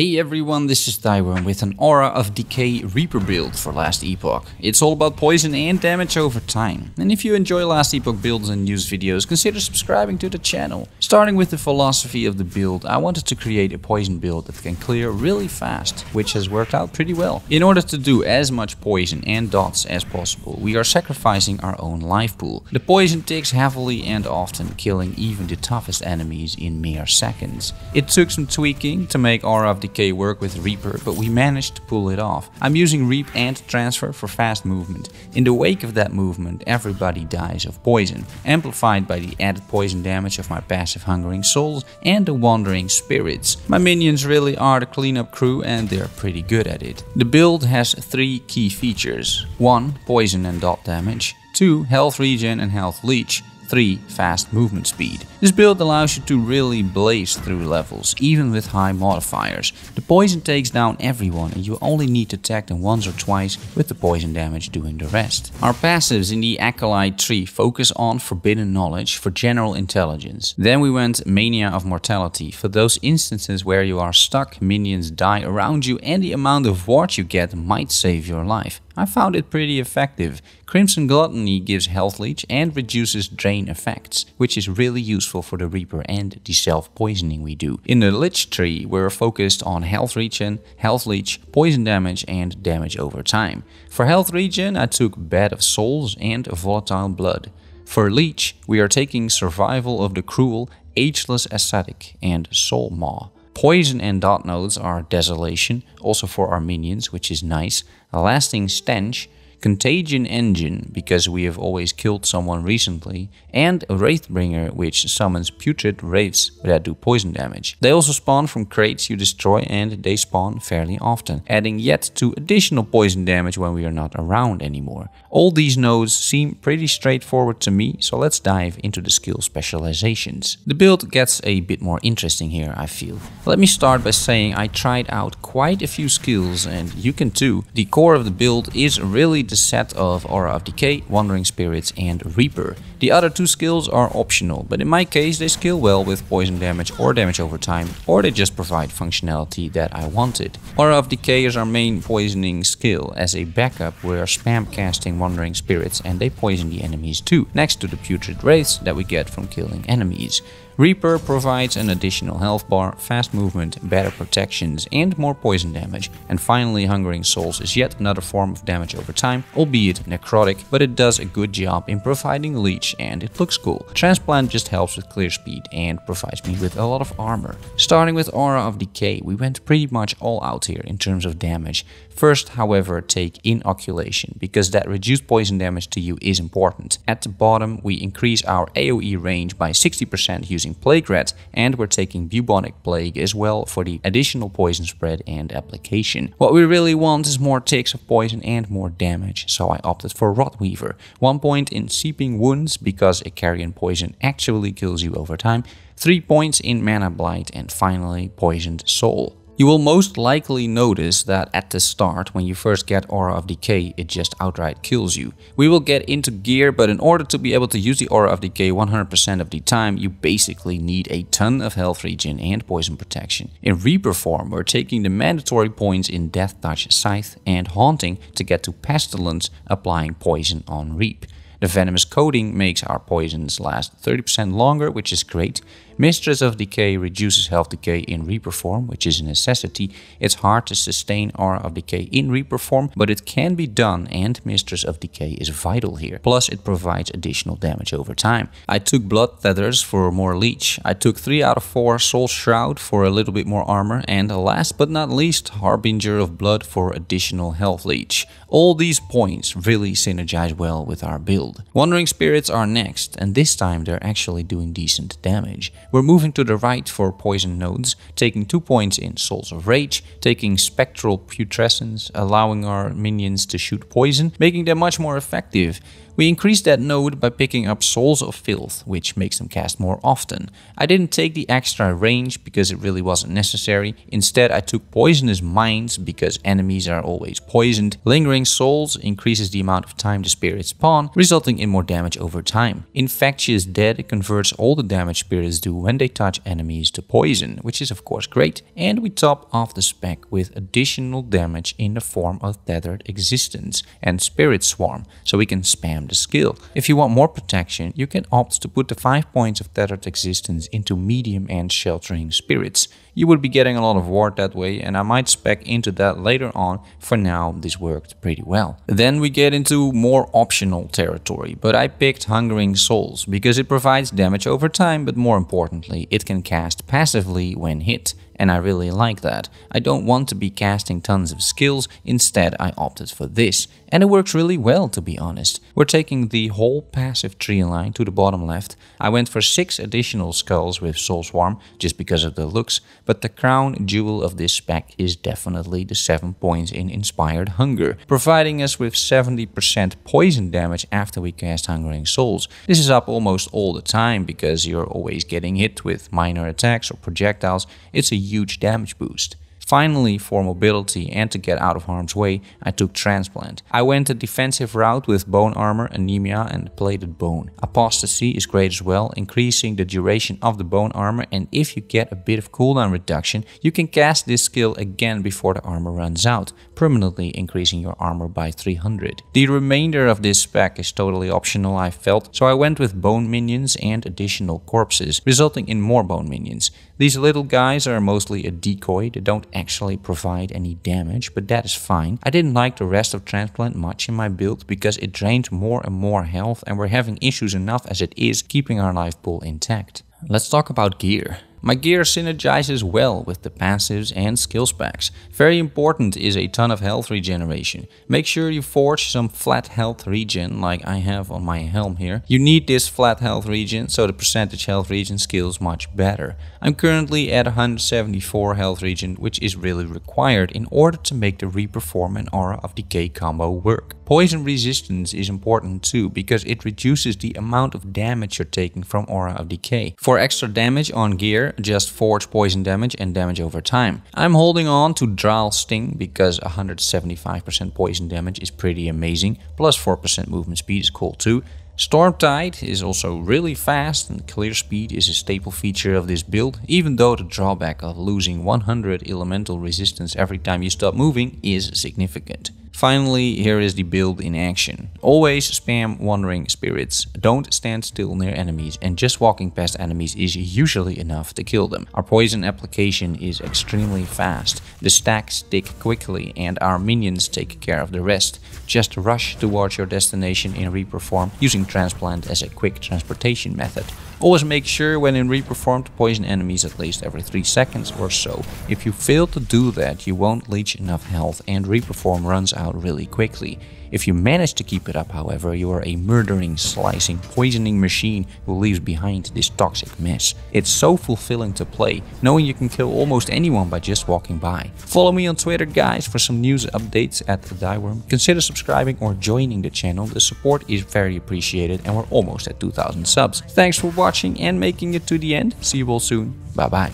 Hey everyone, this is Thyworm with an Aura of Decay Reaper build for Last Epoch. It's all about poison and damage over time. And if you enjoy Last Epoch builds and news videos, consider subscribing to the channel. Starting with the philosophy of the build, I wanted to create a poison build that can clear really fast, which has worked out pretty well. In order to do as much poison and dots as possible, we are sacrificing our own life pool. The poison ticks heavily and often, killing even the toughest enemies in mere seconds. It took some tweaking to make Aura of Decay work with Reaper, but we managed to pull it off. I'm using Reap and Transplant for fast movement. In the wake of that movement, everybody dies of poison, amplified by the added poison damage of my passive Hungering Souls and the Wandering Spirits. My minions really are the cleanup crew and they're pretty good at it. The build has three key features. 1. Poison and dot damage. 2. Health regen and health leech. 3. Fast movement speed. This build allows you to really blaze through levels, even with high modifiers. The poison takes down everyone and you only need to attack them once or twice with the poison damage doing the rest. Our passives in the Acolyte tree focus on Forbidden Knowledge for general intelligence. Then we went Mania of Mortality for those instances where you are stuck, minions die around you and the amount of ward you get might save your life. I found it pretty effective. Crimson Gluttony gives health leech and reduces drain effects, which is really useful for the Reaper and the self-poisoning we do. In the Lich tree, we're focused on health regen, health leech, poison damage and damage over time. For health regen, I took Bed of Souls and Volatile Blood. For Leech, we are taking Survival of the Cruel, Ageless Ascetic and Soul Maw. Poison and dot nodes are Desolation, also for our minions, which is nice. Lasting Stench, Contagion Engine, because we have always killed someone recently, and a Wraithbringer, which summons putrid wraiths that do poison damage. They also spawn from crates you destroy and they spawn fairly often, adding yet to additional poison damage when we are not around anymore. All these nodes seem pretty straightforward to me, so let's dive into the skill specializations. The build gets a bit more interesting here, I feel. Let me start by saying I tried out quite a few skills and you can too. The core of the build is really the set of Aura of Decay, Wandering Spirits and Reaper. The other two skills are optional, but in my case they scale well with poison damage or damage over time, or they just provide functionality that I wanted. Aura of Decay is our main poisoning skill. As a backup, we are spam casting Wandering Spirits and they poison the enemies too, next to the Putrid Wraiths that we get from killing enemies. Reaper provides an additional health bar, fast movement, better protections and more poison damage. And finally Hungering Souls is yet another form of damage over time, albeit necrotic, but it does a good job in providing leech and it looks cool. Transplant just helps with clear speed and provides me with a lot of armor. Starting with Aura of Decay, we went pretty much all out here in terms of damage. First, however, take Inoculation, because that reduced poison damage to you is important. At the bottom, we increase our AoE range by 60% using Plague Rat, and we're taking Bubonic Plague as well for the additional poison spread and application. What we really want is more ticks of poison and more damage, so I opted for Rotweaver. One point in Seeping Wounds, because a carrion poison actually kills you over time, 3 points in Mana Blight, and finally Poisoned Soul. You will most likely notice that at the start, when you first get Aura of Decay, it just outright kills you. We will get into gear, but in order to be able to use the Aura of Decay 100% of the time, you basically need a ton of health regen and poison protection. In Reaper form, we're taking the mandatory points in Death Touch, Scythe and Haunting to get to Pestilence, applying poison on Reap. The venomous coating makes our poisons last 30% longer, which is great. Mistress of Decay reduces health decay in Reaper form, which is a necessity. It's hard to sustain Aura of Decay in Reaper form, but it can be done and Mistress of Decay is vital here. Plus it provides additional damage over time. I took Blood Feathers for more leech. I took 3 out of 4 Soul Shroud for a little bit more armor and last but not least Harbinger of Blood for additional health leech. All these points really synergize well with our build. Wandering Spirits are next and this time they're actually doing decent damage. We're moving to the right for poison nodes, taking 2 points in Souls of Rage, taking Spectral Putrescence, allowing our minions to shoot poison, making them much more effective. We increased that node by picking up Souls of Filth, which makes them cast more often. I didn't take the extra range because it really wasn't necessary. Instead, I took Poisonous Minds because enemies are always poisoned. Lingering Souls increases the amount of time the spirits spawn, resulting in more damage over time. Infectious Dead converts all the damage spirits do when they touch enemies to poison, which is of course great. And we top off the spec with additional damage in the form of Tethered Existence and Spirit Swarm, so we can spam the skill. If you want more protection, you can opt to put the 5 points of Tethered Existence into Medium and Sheltering Spirits. You would be getting a lot of ward that way and I might spec into that later on. For now, this worked pretty well. Then we get into more optional territory, but I picked Hungering Souls because it provides damage over time, but more importantly, it can cast passively when hit and I really like that. I don't want to be casting tons of skills, instead I opted for this. And it works really well to be honest. We're taking the whole passive tree line to the bottom left. I went for 6 additional skulls with Soul Swarm, just because of the looks, but the crown jewel of this spec is definitely the 7 points in Inspired Hunger, providing us with 70% poison damage after we cast Hungering Souls. This is up almost all the time because you're always getting hit with minor attacks or projectiles. It's a huge damage boost. Finally, for mobility and to get out of harm's way, I took transplant. I went a defensive route with bone armor, anemia and plated bone. Apostasy is great as well, increasing the duration of the bone armor and if you get a bit of cooldown reduction, you can cast this skill again before the armor runs out, permanently increasing your armor by 300. The remainder of this spec is totally optional I felt, so I went with bone minions and additional corpses, resulting in more bone minions. These little guys are mostly a decoy, they don't actually provide any damage, but that is fine. I didn't like the rest of Transplant much in my build because it drained more and more health and we're having issues enough as it is keeping our life pool intact. Let's talk about gear. My gear synergizes well with the passives and skill specs. Very important is a ton of health regeneration. Make sure you forge some flat health regen like I have on my helm here. You need this flat health regen so the percentage health regen scales much better. I'm currently at 174 health regen which is really required in order to make the Reaper form and Aura of Decay combo work. Poison resistance is important too because it reduces the amount of damage you're taking from Aura of Decay. For extra damage on gear, just forge poison damage and damage over time. I'm holding on to Draal Sting because 175% poison damage is pretty amazing, plus 4% movement speed is cool too. Stormtide is also really fast and clear speed is a staple feature of this build, even though the drawback of losing 100 elemental resistance every time you stop moving is significant. Finally, here is the build in action. Always spam Wandering Spirits. Don't stand still near enemies and just walking past enemies is usually enough to kill them. Our poison application is extremely fast. The stacks stick quickly and our minions take care of the rest. Just rush towards your destination in Reaper form using Transplant as a quick transportation method. Always make sure when in Reaper form to poison enemies at least every 3 seconds or so. If you fail to do that, you won't leech enough health and Reaper form runs out really quickly. If you manage to keep it up, however, you are a murdering, slicing, poisoning machine who leaves behind this toxic mess. It's so fulfilling to play, knowing you can kill almost anyone by just walking by. Follow me on Twitter guys for some news updates at the Thyworm. Consider subscribing or joining the channel, the support is very appreciated and we're almost at 2000 subs. Thanks for watching and making it to the end. See you all soon. Bye bye.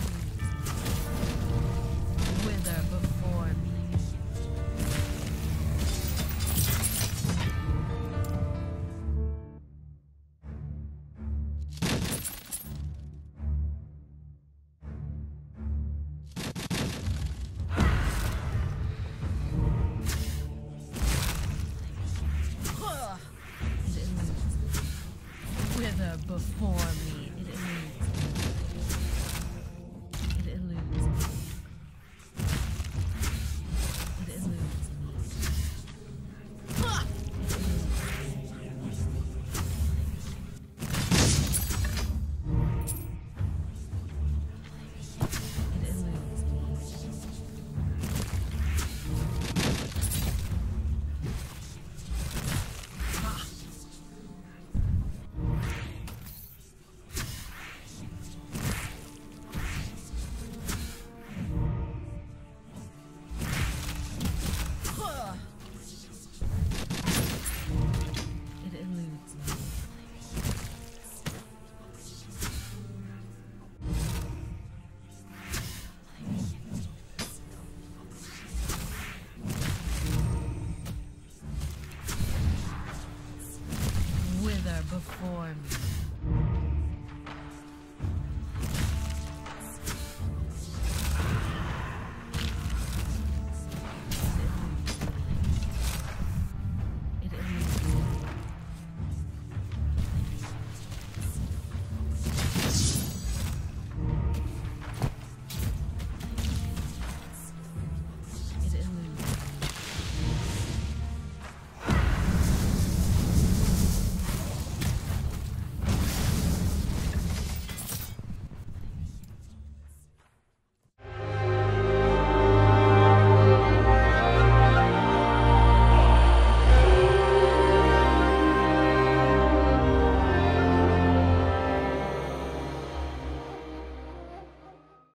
before me. Before me.